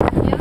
Yeah.